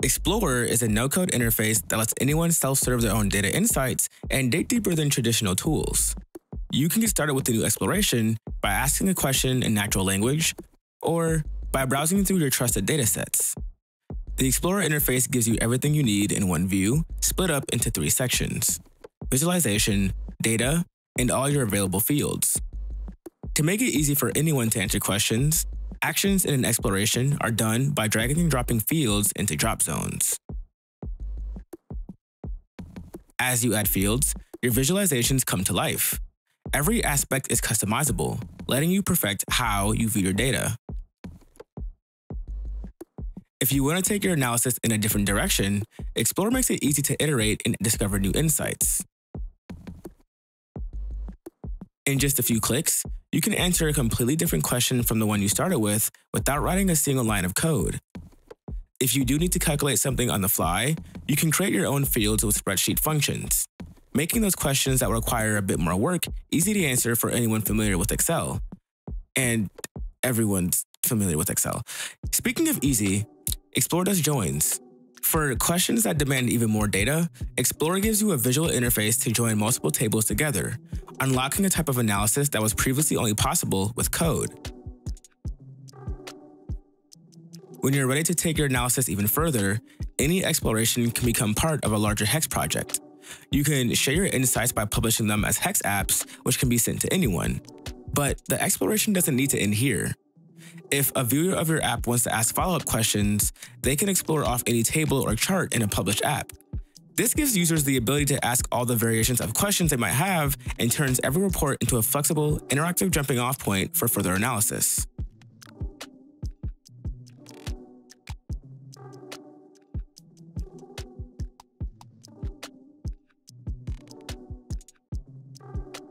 Explore is a no code interface that lets anyone self serve their own data insights and dig deeper than traditional tools. You can get started with the new exploration by asking a question in natural language or by browsing through your trusted datasets. The Explore interface gives you everything you need in one view, split up into three sections visualization, data, and all your available fields. To make it easy for anyone to answer questions, actions in an exploration are done by dragging and dropping fields into drop zones. As you add fields, your visualizations come to life. Every aspect is customizable, letting you perfect how you view your data. If you want to take your analysis in a different direction, Explore makes it easy to iterate and discover new insights. In just a few clicks, you can answer a completely different question from the one you started with without writing a single line of code. If you do need to calculate something on the fly, you can create your own fields with spreadsheet functions, making those questions that require a bit more work easy to answer for anyone familiar with Excel. And everyone's familiar with Excel. Speaking of easy, Explore does joins. For questions that demand even more data, Explore gives you a visual interface to join multiple tables together, unlocking a type of analysis that was previously only possible with code. When you're ready to take your analysis even further, any exploration can become part of a larger Hex project. You can share your insights by publishing them as Hex apps, which can be sent to anyone. But the exploration doesn't need to end here. If a viewer of your app wants to ask follow up questions, they can explore off any table or chart in a published app. This gives users the ability to ask all the variations of questions they might have and turns every report into a flexible, interactive jumping off point for further analysis.